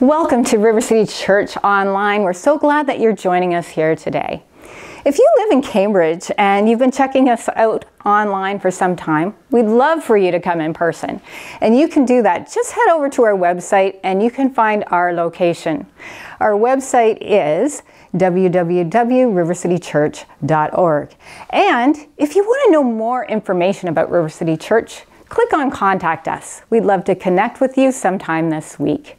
Welcome to River City Church Online. We're so glad that you're joining us here today. If you live in Cambridge and you've been checking us out online for some time, we'd love for you to come in person. And you can do that. Just head over to our website and you can find our location. Our website is www.rivercitychurch.org. And if you want to know more information about River City Church, click on Contact Us. We'd love to connect with you sometime this week.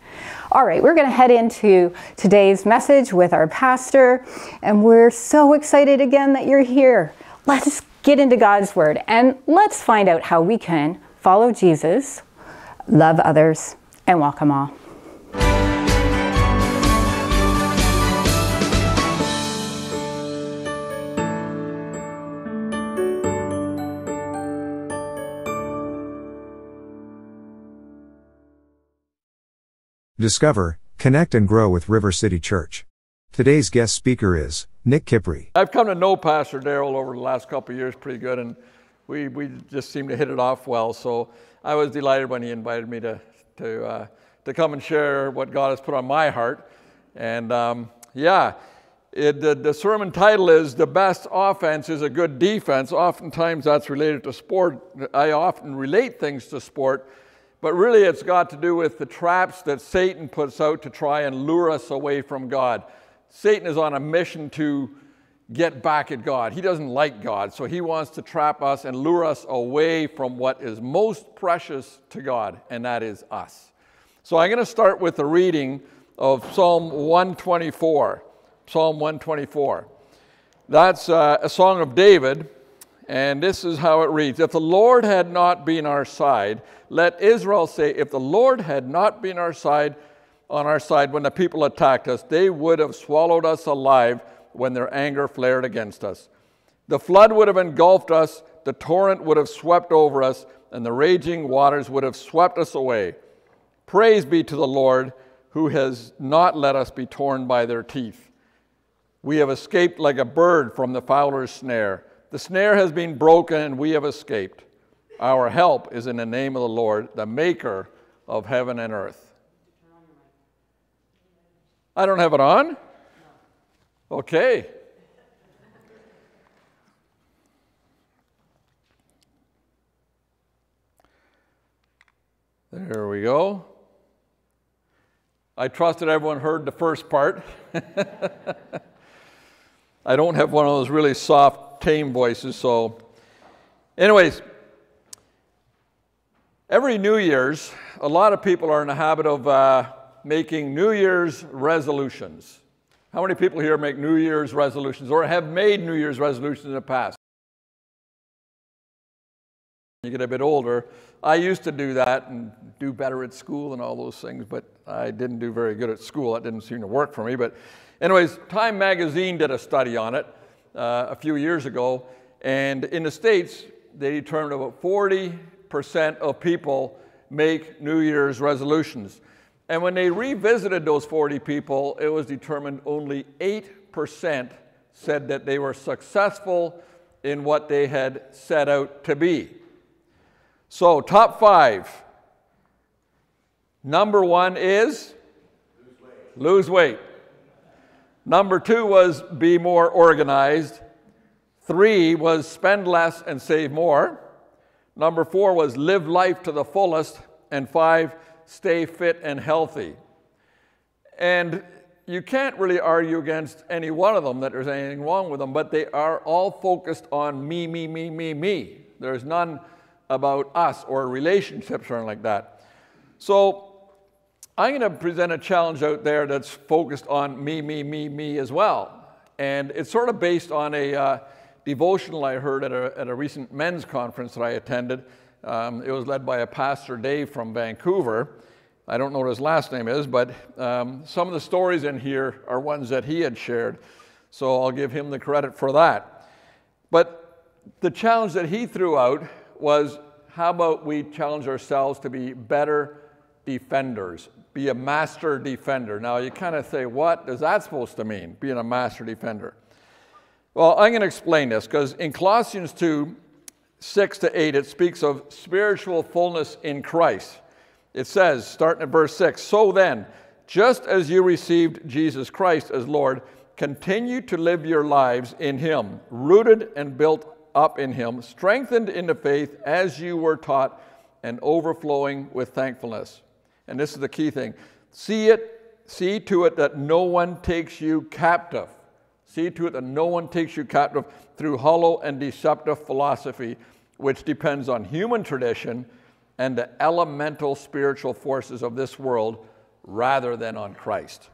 All right, we're going to head into today's message with our pastor, and we're so excited again that you're here. Let's get into God's Word and let's find out how we can follow Jesus, love others, and welcome all. Discover, connect, and grow with River City Church. Today's guest speaker is Nick Kuipery. I've come to know Pastor Daryl over the last couple years pretty good, and we, we just seem to hit it off well. So I was delighted when he invited me to, to, uh, to come and share what God has put on my heart. And um, yeah, it, the, the sermon title is The Best Offense is a Good Defense. Oftentimes that's related to sport. I often relate things to sport but really, it's got to do with the traps that Satan puts out to try and lure us away from God. Satan is on a mission to get back at God. He doesn't like God, so he wants to trap us and lure us away from what is most precious to God, and that is us. So I'm going to start with a reading of Psalm 124. Psalm 124. That's uh, a song of David, and this is how it reads If the Lord had not been our side, let Israel say, If the Lord had not been our side, on our side when the people attacked us, they would have swallowed us alive when their anger flared against us. The flood would have engulfed us, the torrent would have swept over us, and the raging waters would have swept us away. Praise be to the Lord, who has not let us be torn by their teeth. We have escaped like a bird from the fowler's snare. The snare has been broken and we have escaped. Our help is in the name of the Lord, the maker of heaven and earth. I don't have it on? Okay. There we go. I trust that everyone heard the first part. I don't have one of those really soft tame voices. So, anyways, every New Year's, a lot of people are in the habit of uh, making New Year's resolutions. How many people here make New Year's resolutions or have made New Year's resolutions in the past? You get a bit older. I used to do that and do better at school and all those things, but I didn't do very good at school. That didn't seem to work for me. But, anyways, Time Magazine did a study on it uh, a few years ago, and in the States, they determined about 40% of people make New Year's resolutions. And when they revisited those 40 people, it was determined only 8% said that they were successful in what they had set out to be. So, top five. Number one is lose weight. Lose weight. Number two was be more organized. Three was spend less and save more. Number four was live life to the fullest. And five, stay fit and healthy. And you can't really argue against any one of them that there's anything wrong with them, but they are all focused on me, me, me, me, me. There's none about us or relationships or anything like that. So I'm going to present a challenge out there that's focused on me, me, me, me as well. And it's sort of based on a uh, devotional I heard at a, at a recent men's conference that I attended. Um, it was led by a pastor, Dave, from Vancouver. I don't know what his last name is, but um, some of the stories in here are ones that he had shared. So I'll give him the credit for that. But the challenge that he threw out was how about we challenge ourselves to be better defenders, be a master defender. Now, you kind of say, what is that supposed to mean, being a master defender? Well, I'm going to explain this because in Colossians 2 6 to 8, it speaks of spiritual fullness in Christ. It says, starting at verse 6, so then, just as you received Jesus Christ as Lord, continue to live your lives in Him, rooted and built up in Him, strengthened in the faith as you were taught, and overflowing with thankfulness. And this is the key thing see it, see to it that no one takes you captive. See to it that no one takes you captive through hollow and deceptive philosophy, which depends on human tradition and the elemental spiritual forces of this world rather than on Christ.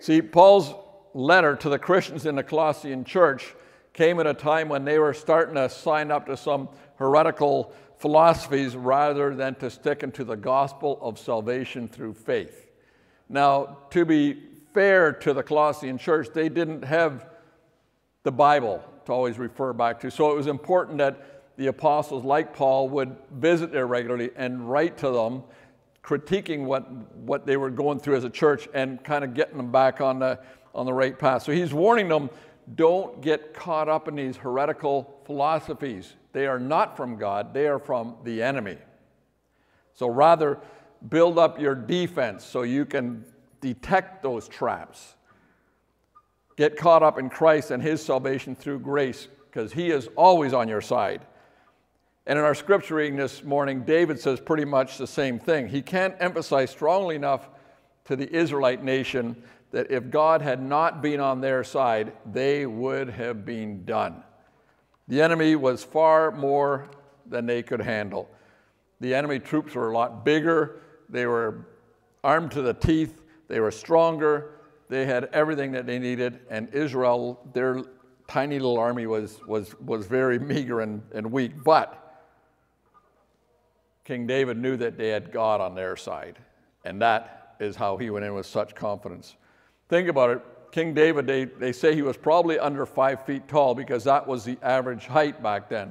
See, Paul's letter to the Christians in the Colossian church came at a time when they were starting to sign up to some heretical philosophies rather than to stick into the gospel of salvation through faith. Now, to be fair to the Colossian church, they didn't have the Bible to always refer back to. So it was important that the apostles, like Paul, would visit there regularly and write to them, critiquing what, what they were going through as a church and kind of getting them back on the, on the right path. So he's warning them don't get caught up in these heretical philosophies. They are not from God, they are from the enemy. So rather, build up your defense so you can detect those traps. Get caught up in Christ and his salvation through grace because he is always on your side. And in our scripture reading this morning, David says pretty much the same thing. He can't emphasize strongly enough to the Israelite nation that if God had not been on their side, they would have been done. The enemy was far more than they could handle. The enemy troops were a lot bigger, they were armed to the teeth, they were stronger, they had everything that they needed, and Israel, their tiny little army, was, was, was very meager and, and weak. But King David knew that they had God on their side, and that is how he went in with such confidence. Think about it. King David, they, they say he was probably under five feet tall because that was the average height back then.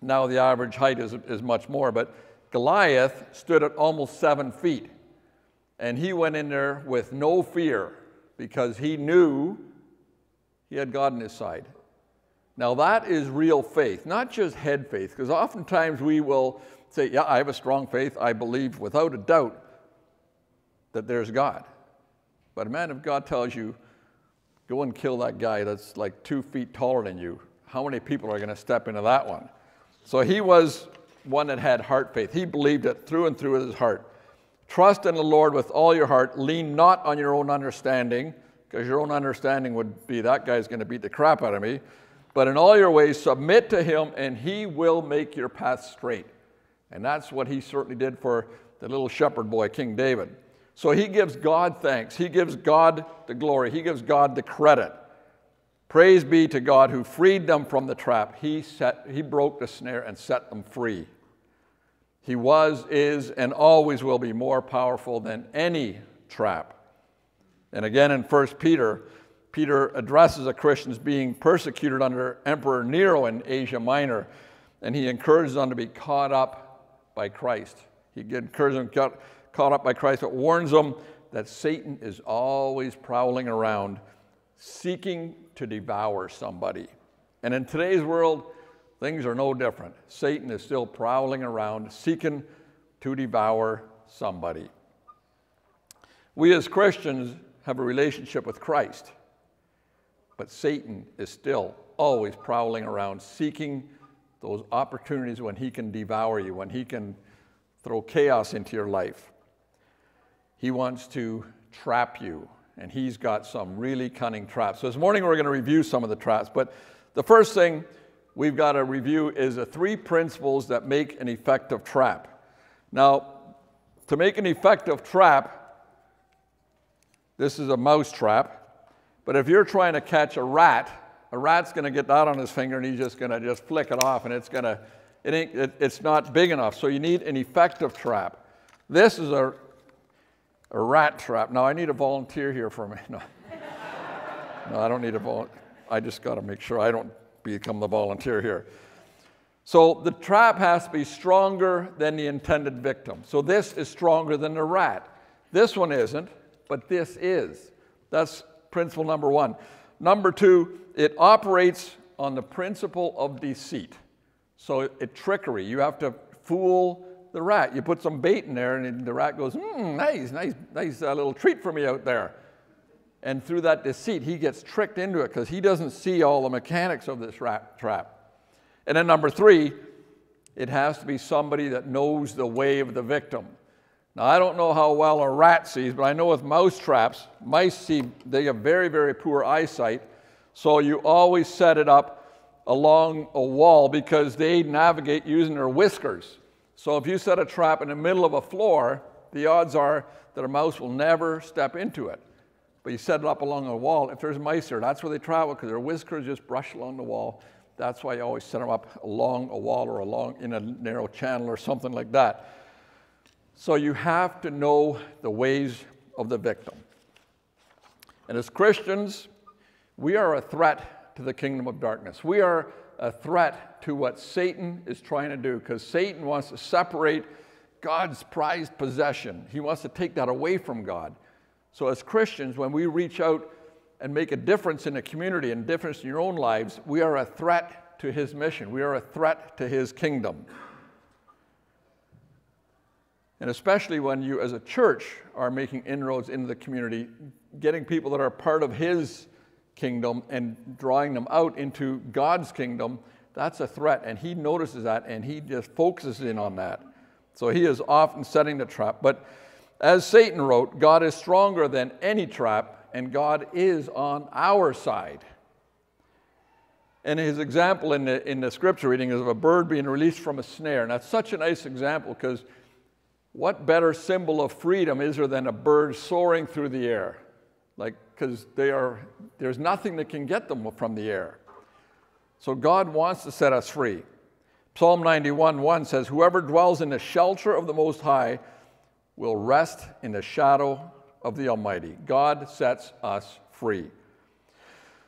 Now the average height is, is much more, but Goliath stood at almost seven feet. And he went in there with no fear because he knew he had God on his side. Now that is real faith, not just head faith, because oftentimes we will say, Yeah, I have a strong faith. I believe without a doubt that there's God. But a man of God tells you, Go and kill that guy that's like two feet taller than you. How many people are going to step into that one? So he was one that had heart faith. He believed it through and through with his heart. Trust in the Lord with all your heart. Lean not on your own understanding, because your own understanding would be that guy's going to beat the crap out of me. But in all your ways, submit to him, and he will make your path straight. And that's what he certainly did for the little shepherd boy, King David. So he gives God thanks. He gives God the glory. He gives God the credit. Praise be to God who freed them from the trap. He, set, he broke the snare and set them free. He was, is, and always will be more powerful than any trap. And again in 1 Peter, Peter addresses the Christians being persecuted under Emperor Nero in Asia Minor, and he encourages them to be caught up by Christ. He encourages them got caught up by Christ, but warns them that Satan is always prowling around, seeking to devour somebody. And in today's world, things are no different. Satan is still prowling around, seeking to devour somebody. We as Christians have a relationship with Christ, but Satan is still always prowling around, seeking those opportunities when He can devour you, when He can throw chaos into your life. He wants to trap you, and He's got some really cunning traps. So this morning we're going to review some of the traps, but the first thing we've got to review is the three principles that make an effective trap. Now, to make an effective trap, this is a mouse trap, but if you're trying to catch a rat, a rat's going to get that on his finger and he's just going to just flick it off and it's going to, it ain't, it, it's not big enough. So you need an effective trap. This is a, a rat trap. Now I need a volunteer here for me. No, no I don't need a volunteer. I just got to make sure I don't become the volunteer here. So the trap has to be stronger than the intended victim. So this is stronger than the rat. This one isn't, but this is. That's principle number one. Number two, it operates on the principle of deceit. So it, it trickery. You have to fool the rat. You put some bait in there, and the rat goes, hmm, nice, nice, nice uh, little treat for me out there. And through that deceit, he gets tricked into it because he doesn't see all the mechanics of this rat trap. And then number three, it has to be somebody that knows the way of the victim. Now, I don't know how well a rat sees, but I know with mouse traps, mice see, they have very, very poor eyesight. So you always set it up along a wall because they navigate using their whiskers. So if you set a trap in the middle of a floor, the odds are that a mouse will never step into it. But you set it up along a wall. If there's mice there, that's where they travel because their whiskers just brush along the wall. That's why you always set them up along a wall or along in a narrow channel or something like that. So you have to know the ways of the victim. And as Christians, we are a threat to the kingdom of darkness. We are a threat to what Satan is trying to do because Satan wants to separate God's prized possession. He wants to take that away from God. So, as Christians, when we reach out and make a difference in the community and difference in your own lives, we are a threat to his mission. We are a threat to his kingdom. And especially when you, as a church, are making inroads into the community, getting people that are part of his kingdom and drawing them out into God's kingdom, that's a threat. And he notices that and he just focuses in on that. So he is often setting the trap. But as Satan wrote, God is stronger than any trap, and God is on our side. And his example in the, in the scripture reading is of a bird being released from a snare. And that's such a nice example because what better symbol of freedom is there than a bird soaring through the air? Like, because they are, there's nothing that can get them from the air. So God wants to set us free. Psalm 91 1 says, Whoever dwells in the shelter of the Most High will rest in the shadow of the Almighty. God sets us free.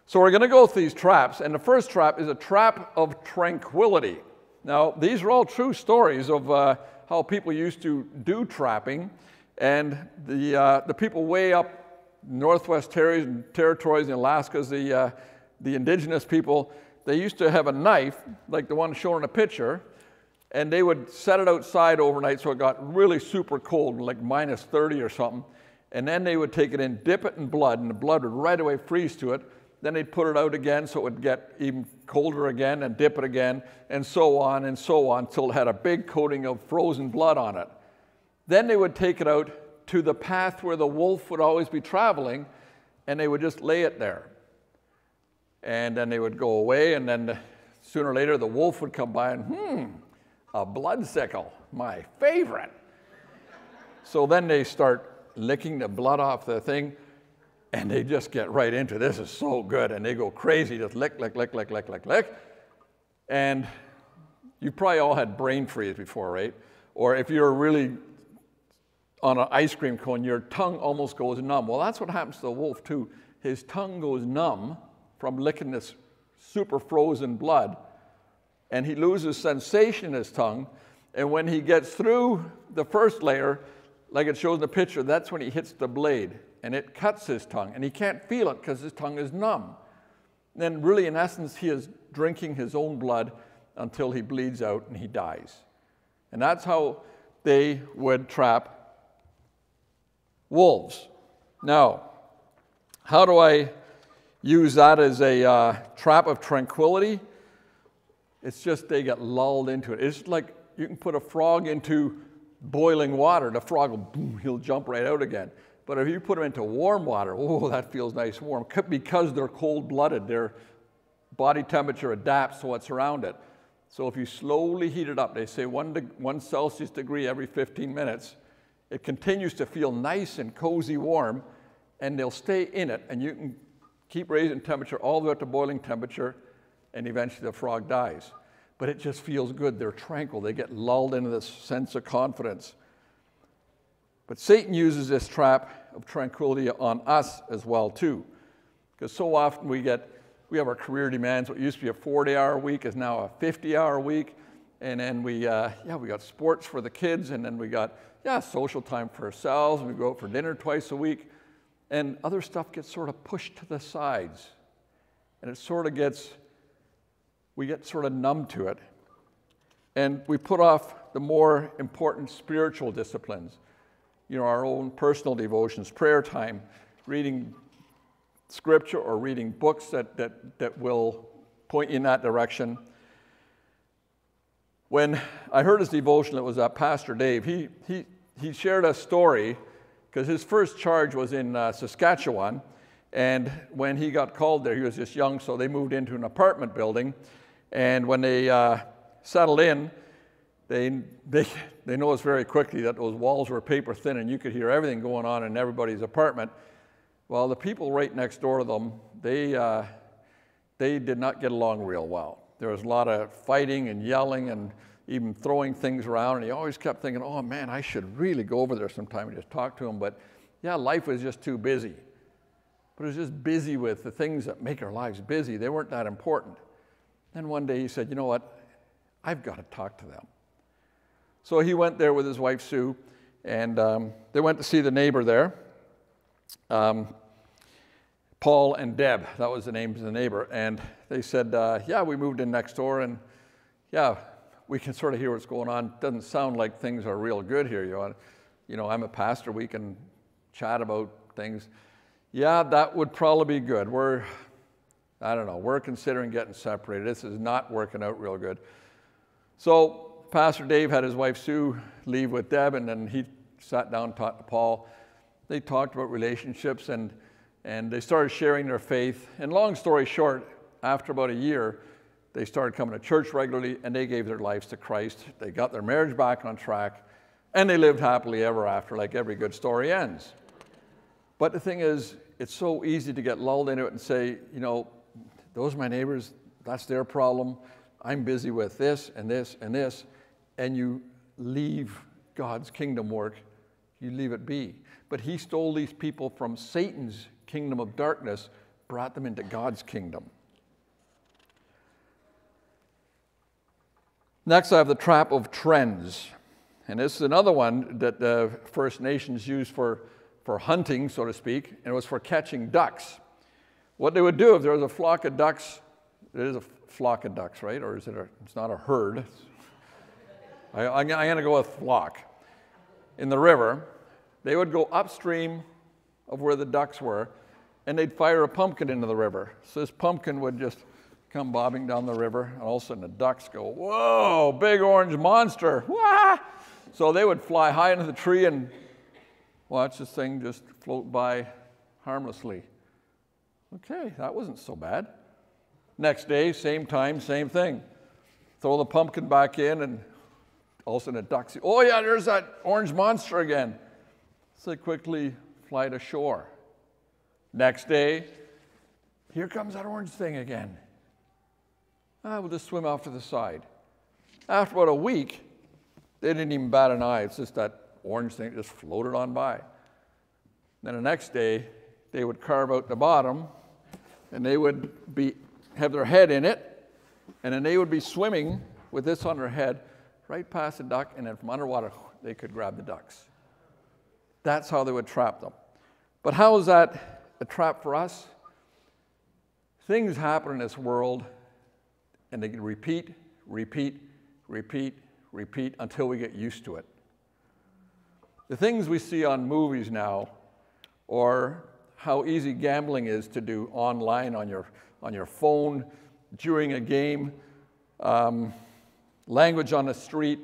So we're going to go through these traps, and the first trap is a trap of tranquility. Now, these are all true stories of uh, how people used to do trapping, and the, uh, the people way up Northwest Territories, territories in Alaska, the, uh, the indigenous people, they used to have a knife, like the one shown in a picture, and they would set it outside overnight so it got really super cold, like minus 30 or something. And then they would take it in, dip it in blood, and the blood would right away freeze to it. Then they'd put it out again so it would get even colder again and dip it again, and so on and so on, until it had a big coating of frozen blood on it. Then they would take it out to the path where the wolf would always be traveling, and they would just lay it there. And then they would go away, and then sooner or later the wolf would come by and, hmm, a blood sickle, my favorite. so then they start licking the blood off the thing, and they just get right into this is so good, and they go crazy, just lick, lick, lick, lick, lick, lick, lick. And you've probably all had brain freeze before, right? Or if you're really on an ice cream cone, your tongue almost goes numb. Well, that's what happens to the wolf, too. His tongue goes numb from licking this super frozen blood, and he loses sensation in his tongue. And when he gets through the first layer, like it shows in the picture, that's when he hits the blade and it cuts his tongue, and he can't feel it because his tongue is numb. Then, really, in essence, he is drinking his own blood until he bleeds out and he dies. And that's how they would trap wolves. Now, how do I use that as a uh, trap of tranquility? It's just they get lulled into it. It's like you can put a frog into boiling water, the frog will boom, he'll jump right out again. But if you put them into warm water, oh, that feels nice warm because they're cold blooded. Their body temperature adapts to what's around it. So if you slowly heat it up, they say one, one Celsius degree every 15 minutes, it continues to feel nice and cozy warm, and they'll stay in it, and you can keep raising temperature all the way up to boiling temperature, and eventually the frog dies. But it just feels good. They're tranquil. They get lulled into this sense of confidence. But Satan uses this trap of tranquility on us as well too, because so often we get we have our career demands. What used to be a 40-hour week is now a 50-hour week, and then we uh, yeah we got sports for the kids, and then we got yeah, social time for ourselves, we go out for dinner twice a week, and other stuff gets sort of pushed to the sides. And it sort of gets, we get sort of numb to it. And we put off the more important spiritual disciplines. You know, our own personal devotions, prayer time, reading scripture or reading books that, that, that will point you in that direction. When I heard his devotion, it was at Pastor Dave. He, he, he shared a story because his first charge was in uh, Saskatchewan. And when he got called there, he was just young, so they moved into an apartment building. And when they uh, settled in, they, they, they noticed very quickly that those walls were paper thin and you could hear everything going on in everybody's apartment. Well, the people right next door to them, they, uh, they did not get along real well. There was a lot of fighting and yelling and even throwing things around. And he always kept thinking, oh man, I should really go over there sometime and just talk to him. But yeah, life was just too busy. But it was just busy with the things that make our lives busy. They weren't that important. Then one day he said, you know what? I've got to talk to them. So he went there with his wife Sue, and um, they went to see the neighbor there. Um, Paul and Deb, that was the name of the neighbor. And they said, uh, Yeah, we moved in next door, and yeah, we can sort of hear what's going on. Doesn't sound like things are real good here. You know, you know I'm a pastor, we can chat about things. Yeah, that would probably be good. We're, I don't know, we're considering getting separated. This is not working out real good. So, Pastor Dave had his wife Sue leave with Deb, and then he sat down talked to Paul. They talked about relationships and and they started sharing their faith. And long story short, after about a year, they started coming to church regularly and they gave their lives to Christ. They got their marriage back on track and they lived happily ever after, like every good story ends. But the thing is, it's so easy to get lulled into it and say, you know, those are my neighbors, that's their problem. I'm busy with this and this and this. And you leave God's kingdom work, you leave it be. But he stole these people from Satan's kingdom of darkness, brought them into God's kingdom. Next, I have the trap of trends. And this is another one that the First Nations used for, for hunting, so to speak, and it was for catching ducks. What they would do if there was a flock of ducks, it is a flock of ducks, right? Or is it a, it's not a herd. I, I'm going to go with flock. In the river, they would go upstream of where the ducks were, and they'd fire a pumpkin into the river. So this pumpkin would just come bobbing down the river, and all of a sudden the ducks go, Whoa, big orange monster! Wah! So they would fly high into the tree and watch this thing just float by harmlessly. Okay, that wasn't so bad. Next day, same time, same thing. Throw the pumpkin back in, and all of a sudden a duck, oh yeah, there's that orange monster again. So they quickly fly to shore. Next day, here comes that orange thing again. I will just swim off to the side. After about a week, they didn't even bat an eye. It's just that orange thing just floated on by. Then the next day, they would carve out the bottom and they would be, have their head in it, and then they would be swimming with this on their head right past the duck, and then from underwater, they could grab the ducks. That's how they would trap them. But how is that a trap for us? Things happen in this world and they repeat, repeat, repeat, repeat until we get used to it. The things we see on movies now, or how easy gambling is to do online on your, on your phone during a game, um, language on the street,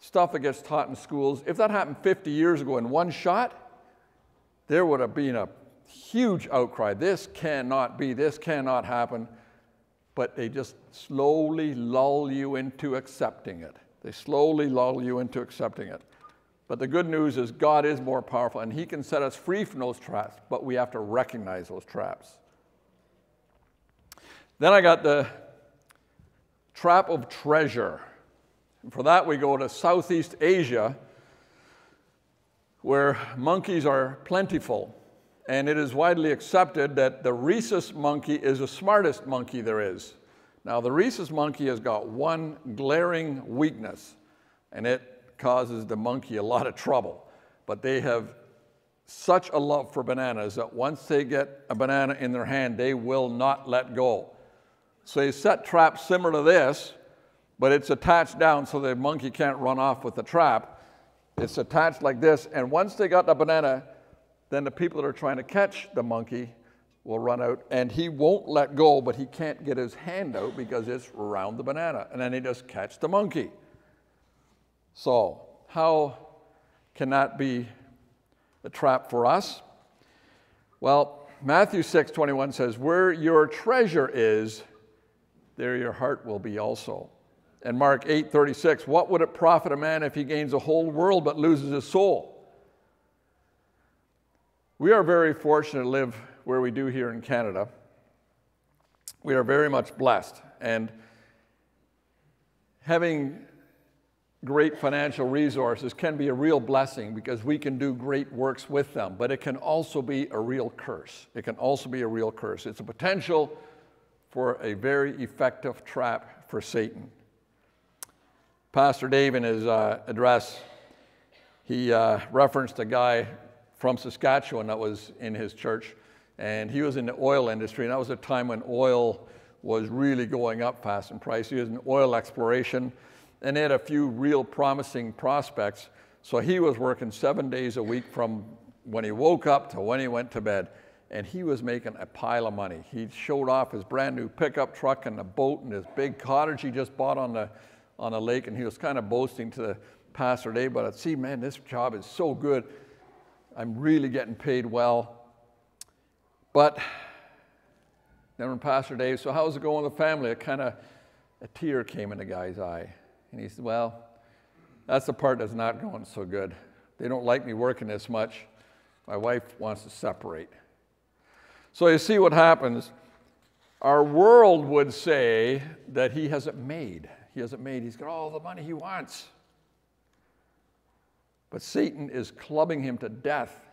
stuff that gets taught in schools. If that happened 50 years ago in one shot, there would have been a huge outcry. This cannot be, this cannot happen. But they just slowly lull you into accepting it. They slowly lull you into accepting it. But the good news is God is more powerful and He can set us free from those traps, but we have to recognize those traps. Then I got the trap of treasure. For that, we go to Southeast Asia, where monkeys are plentiful. And it is widely accepted that the rhesus monkey is the smartest monkey there is. Now, the rhesus monkey has got one glaring weakness, and it causes the monkey a lot of trouble. But they have such a love for bananas that once they get a banana in their hand, they will not let go. So they set traps similar to this, but it's attached down so the monkey can't run off with the trap. It's attached like this, and once they got the banana, then the people that are trying to catch the monkey will run out, and he won't let go, but he can't get his hand out because it's around the banana, and then he just catch the monkey. So, how can that be a trap for us? Well, Matthew 6 21 says, Where your treasure is, there your heart will be also. And Mark 8 36, What would it profit a man if he gains the whole world but loses his soul? We are very fortunate to live where we do here in Canada. We are very much blessed. And having great financial resources can be a real blessing because we can do great works with them, but it can also be a real curse. It can also be a real curse. It's a potential for a very effective trap for Satan. Pastor Dave, in his uh, address, he uh, referenced a guy from Saskatchewan that was in his church, and he was in the oil industry, and that was a time when oil was really going up fast in price. He was in oil exploration and they had a few real promising prospects. So he was working seven days a week from when he woke up to when he went to bed. And he was making a pile of money. He showed off his brand new pickup truck and the boat and his big cottage he just bought on the, on a lake. And he was kind of boasting to the pastor Dave, but I'd see, man, this job is so good. I'm really getting paid well. But then when Pastor Dave, so how's it going with the family? A kind of a tear came in the guy's eye. And he said, Well, that's the part that's not going so good. They don't like me working this much. My wife wants to separate. So you see what happens. Our world would say that he hasn't made. He hasn't made. He's got all the money he wants. But Satan is clubbing him to death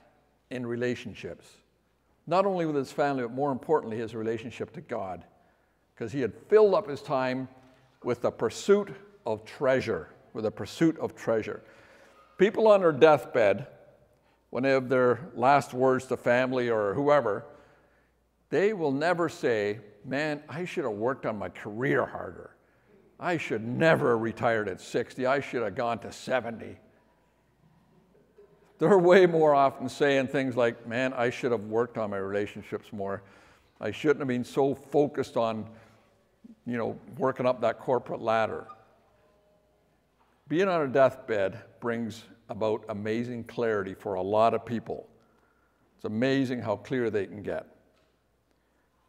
in relationships. Not only with his family, but more importantly, his relationship to God. Because he had filled up his time with the pursuit of treasure, with the pursuit of treasure. People on their deathbed, when they have their last words to family or whoever, they will never say, Man, I should have worked on my career harder. I should never have retired at 60. I should have gone to 70. They're way more often saying things like, Man, I should have worked on my relationships more. I shouldn't have been so focused on, you know, working up that corporate ladder. Being on a deathbed brings about amazing clarity for a lot of people. It's amazing how clear they can get.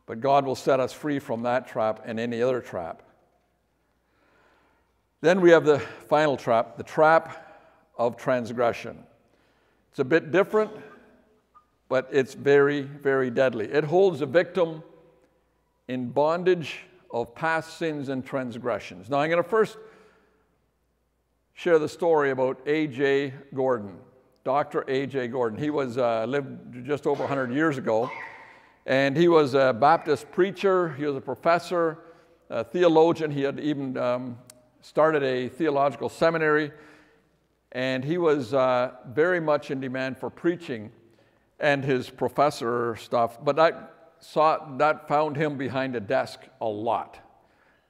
But God will set us free from that trap and any other trap. Then we have the final trap, the trap of transgression. It's a bit different, but it's very, very deadly. It holds a victim in bondage of past sins and transgressions. Now, I'm going to first share the story about A.J. Gordon, Dr. A.J. Gordon. He was uh, lived just over 100 years ago, and he was a Baptist preacher. He was a professor, a theologian. He had even um, started a theological seminary, and he was uh, very much in demand for preaching and his professor stuff. But that, saw, that found him behind a desk a lot.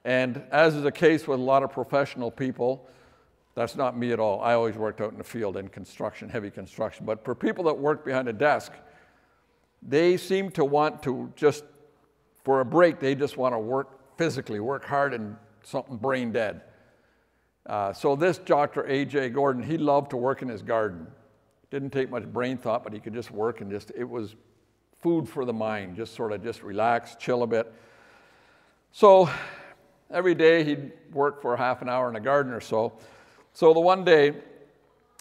And as is the case with a lot of professional people, that's not me at all. I always worked out in the field in construction, heavy construction. But for people that work behind a desk, they seem to want to just, for a break, they just want to work physically, work hard and something brain dead. Uh, so this Dr. A.J. Gordon, he loved to work in his garden. Didn't take much brain thought, but he could just work and just, it was food for the mind, just sort of just relax, chill a bit. So every day he'd work for half an hour in the garden or so. So the one day,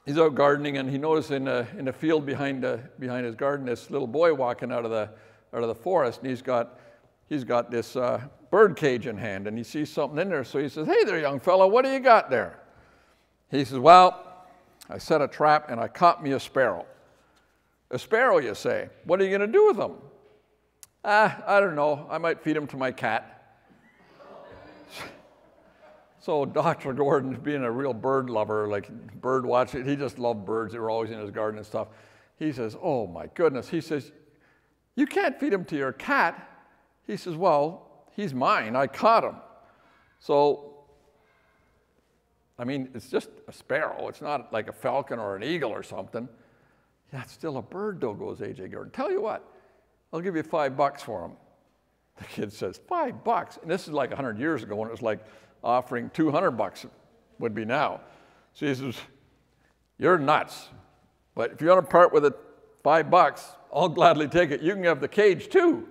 he's out gardening and he noticed in a, in a field behind, uh, behind his garden this little boy walking out of the, out of the forest and he's got, he's got this uh, bird cage in hand and he sees something in there. So he says, hey there, young fellow, what do you got there? He says, well, I set a trap and I caught me a sparrow. A sparrow, you say. What are you going to do with them? Ah, I don't know. I might feed them to my cat. So Dr. Gordon, being a real bird lover, like bird watching, he just loved birds. They were always in his garden and stuff. He says, oh my goodness. He says, you can't feed him to your cat. He says, well, he's mine. I caught him. So I mean, it's just a sparrow. It's not like a falcon or an eagle or something. Yeah, it's still a bird, though, goes A.J. Gordon. Tell you what, I'll give you five bucks for him. The kid says, Five bucks? And this is like 100 years ago when it was like offering 200 bucks would be now. So he says, You're nuts. But if you want to part with it, five bucks, I'll gladly take it. You can have the cage too.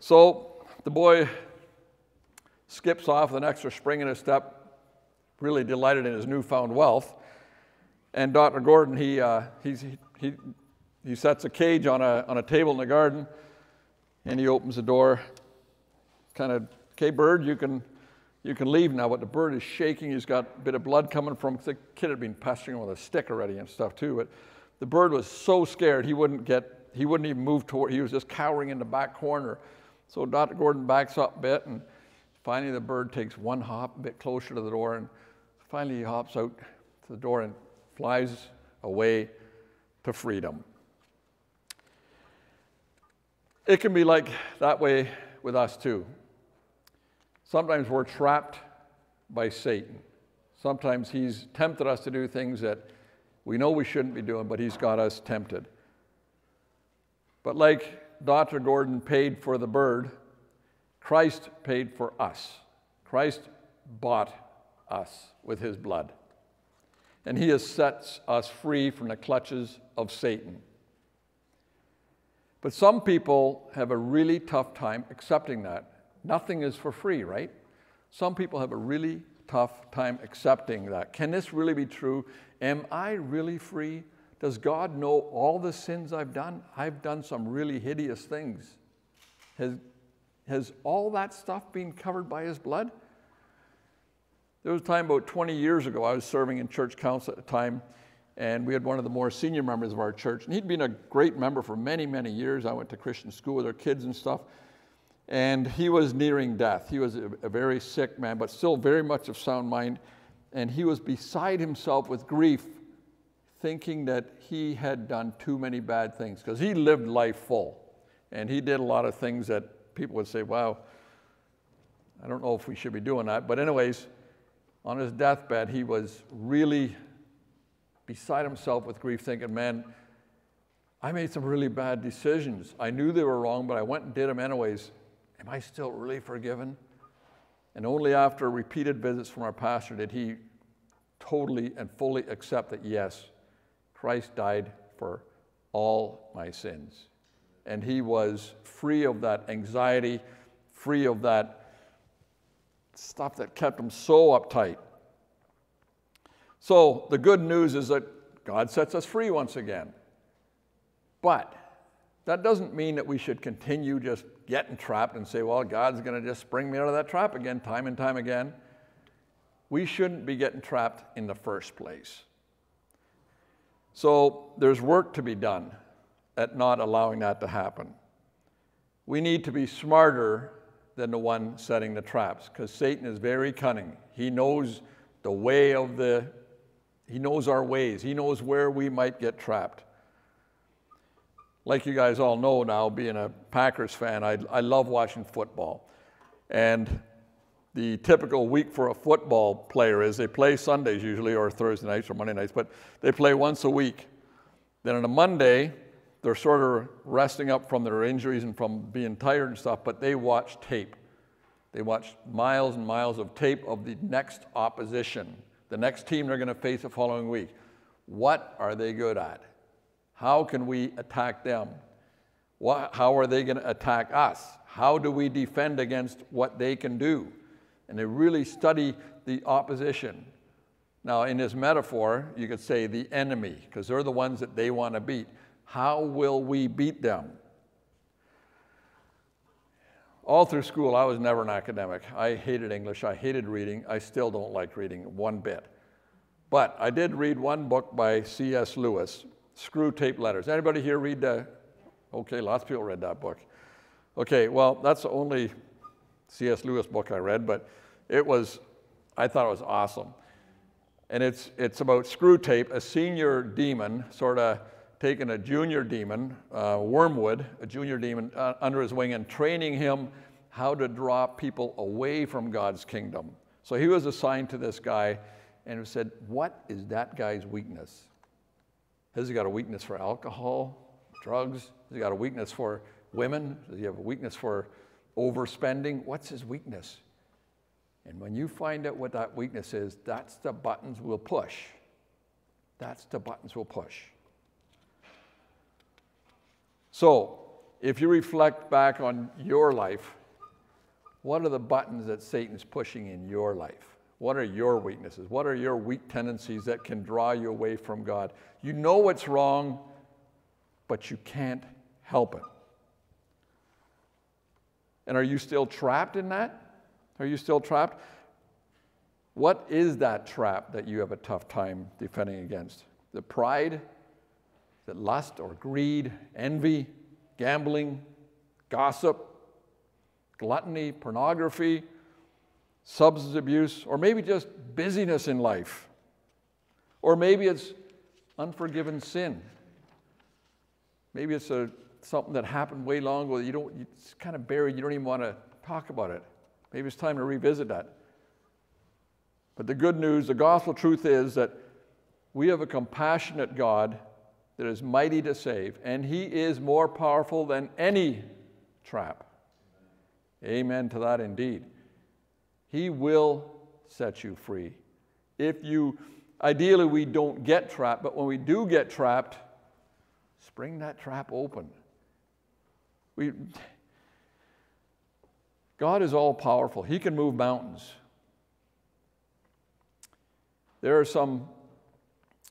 So the boy skips off with an extra spring in his step, really delighted in his newfound wealth. And Dr. Gordon, he, uh, he, he, he sets a cage on a, on a table in the garden and he opens the door. Kind of, okay, bird, you can, you can leave now. But the bird is shaking. He's got a bit of blood coming from, the kid had been pestering him with a stick already and stuff too. But the bird was so scared he wouldn't get, he wouldn't even move toward, he was just cowering in the back corner. So Dr. Gordon backs up a bit and finally the bird takes one hop a bit closer to the door and finally he hops out to the door and flies away to freedom. It can be like that way with us too. Sometimes we're trapped by Satan. Sometimes he's tempted us to do things that we know we shouldn't be doing, but he's got us tempted. But like Dr. Gordon paid for the bird, Christ paid for us. Christ bought us with his blood. And he has set us free from the clutches of Satan. But some people have a really tough time accepting that. Nothing is for free, right? Some people have a really tough time accepting that. Can this really be true? Am I really free? Does God know all the sins I've done? I've done some really hideous things. Has, has all that stuff been covered by His blood? There was a time about 20 years ago, I was serving in church council at the time, and we had one of the more senior members of our church, and he'd been a great member for many, many years. I went to Christian school with our kids and stuff, and he was nearing death. He was a, a very sick man, but still very much of sound mind, and he was beside himself with grief, thinking that he had done too many bad things because he lived life full, and he did a lot of things that people would say, "Wow, I don't know if we should be doing that." But anyways, on his deathbed, he was really beside himself with grief, thinking, man, I made some really bad decisions. I knew they were wrong, but I went and did them anyways. Am I still really forgiven? And only after repeated visits from our pastor did he totally and fully accept that, yes, Christ died for all my sins. And he was free of that anxiety, free of that stuff that kept him so uptight. So the good news is that God sets us free once again. But that doesn't mean that we should continue just getting trapped and say, well, God's going to just bring me out of that trap again, time and time again. We shouldn't be getting trapped in the first place. So there's work to be done at not allowing that to happen. We need to be smarter than the one setting the traps because Satan is very cunning. He knows the way of the he knows our ways. He knows where we might get trapped. Like you guys all know now, being a Packers fan, I, I love watching football. And the typical week for a football player is they play Sundays usually, or Thursday nights or Monday nights, but they play once a week. Then on a Monday, they're sort of resting up from their injuries and from being tired and stuff, but they watch tape. They watch miles and miles of tape of the next opposition the next team they're going to face the following week. What are they good at? How can we attack them? What, how are they going to attack us? How do we defend against what they can do? And they really study the opposition. Now, in this metaphor, you could say the enemy, because they're the ones that they want to beat. How will we beat them? all through school, I was never an academic. I hated English. I hated reading. I still don't like reading one bit. But I did read one book by C.S. Lewis, Screwtape Letters. Anybody here read that? Okay, lots of people read that book. Okay, well, that's the only C.S. Lewis book I read, but it was, I thought it was awesome. And it's, it's about Screwtape, a senior demon, sort of taking a junior demon, uh, Wormwood, a junior demon, uh, under his wing and training him how to draw people away from God's kingdom. So he was assigned to this guy and said, What is that guy's weakness? Has he got a weakness for alcohol, drugs? Has he got a weakness for women? Does he have a weakness for overspending? What's his weakness? And when you find out what that weakness is, that's the buttons we'll push. That's the buttons we'll push. So, if you reflect back on your life, what are the buttons that Satan's pushing in your life? What are your weaknesses? What are your weak tendencies that can draw you away from God? You know what's wrong, but you can't help it. And are you still trapped in that? Are you still trapped? What is that trap that you have a tough time defending against? The pride, the lust or greed, envy, gambling, gossip, gluttony, pornography, substance abuse, or maybe just busyness in life. Or maybe it's unforgiven sin. Maybe it's a, something that happened way long ago you don't, it's kind of buried, you don't even want to talk about it. Maybe it's time to revisit that. But the good news, the gospel truth is that we have a compassionate God that is mighty to save, and He is more powerful than any trap. Amen to that indeed. He will set you free. If you, ideally, we don't get trapped, but when we do get trapped, spring that trap open. We, God is all powerful, He can move mountains. There are some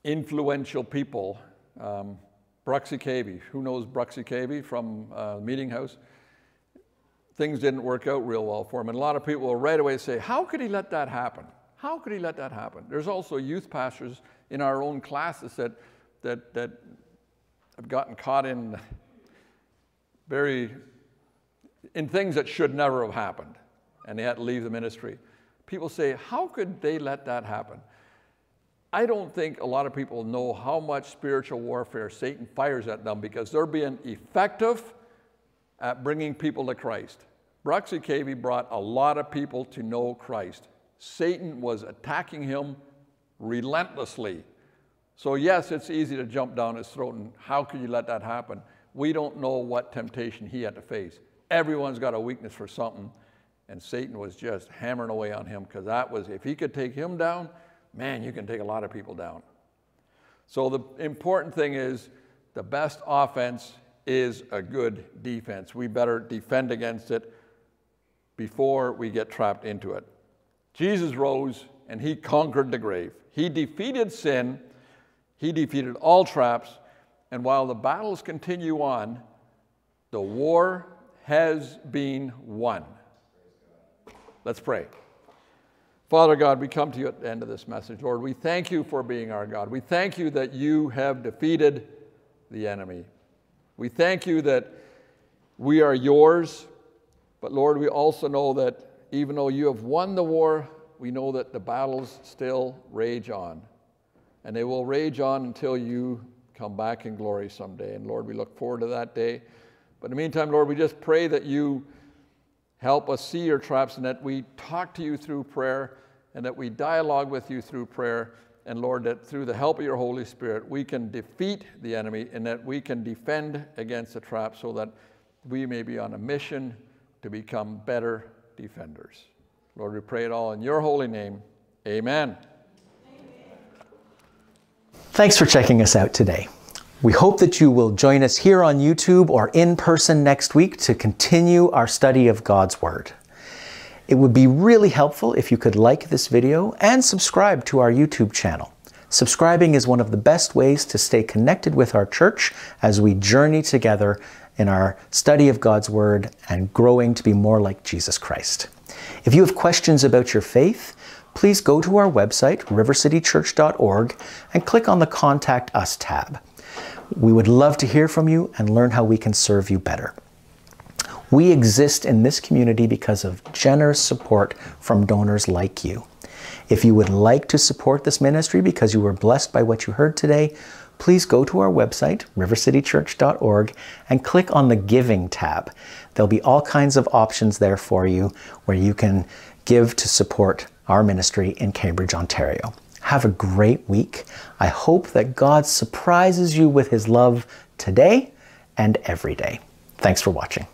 influential people. Um, Bruxy Cavey, who knows Bruxy Cavey from uh, Meeting House? things didn't work out real well for him. And a lot of people will right away say, How could he let that happen? How could he let that happen? There's also youth pastors in our own classes that, that, that have gotten caught in very in things that should never have happened and they had to leave the ministry. People say, How could they let that happen? I don't think a lot of people know how much spiritual warfare Satan fires at them because they're being effective at bringing people to Christ. Bruxy Cavey brought a lot of people to know Christ. Satan was attacking him relentlessly. So, yes, it's easy to jump down his throat, and how could you let that happen? We don't know what temptation he had to face. Everyone's got a weakness for something, and Satan was just hammering away on him because that was, if he could take him down, man, you can take a lot of people down. So, the important thing is the best offense is a good defense. We better defend against it before we get trapped into it. Jesus rose and he conquered the grave. He defeated sin, he defeated all traps, and while the battles continue on, the war has been won. Let's pray. Father God, we come to you at the end of this message. Lord, we thank you for being our God. We thank you that you have defeated the enemy. We thank you that we are yours, but Lord, we also know that even though you have won the war, we know that the battles still rage on. And they will rage on until you come back in glory someday. And Lord, we look forward to that day. But in the meantime, Lord, we just pray that you help us see your traps and that we talk to you through prayer and that we dialogue with you through prayer and Lord, that through the help of your Holy Spirit, we can defeat the enemy and that we can defend against the trap so that we may be on a mission to become better defenders. Lord, we pray it all in your holy name. Amen. Thanks for checking us out today. We hope that you will join us here on YouTube or in person next week to continue our study of God's Word. It would be really helpful if you could like this video and subscribe to our YouTube channel. Subscribing is one of the best ways to stay connected with our church as we journey together in our study of God's Word and growing to be more like Jesus Christ. If you have questions about your faith, please go to our website, rivercitychurch.org, and click on the Contact Us tab. We would love to hear from you and learn how we can serve you better. We exist in this community because of generous support from donors like you. If you would like to support this ministry because you were blessed by what you heard today, please go to our website, rivercitychurch.org, and click on the Giving tab. There'll be all kinds of options there for you where you can give to support our ministry in Cambridge, Ontario. Have a great week. I hope that God surprises you with his love today and every day. Thanks for watching.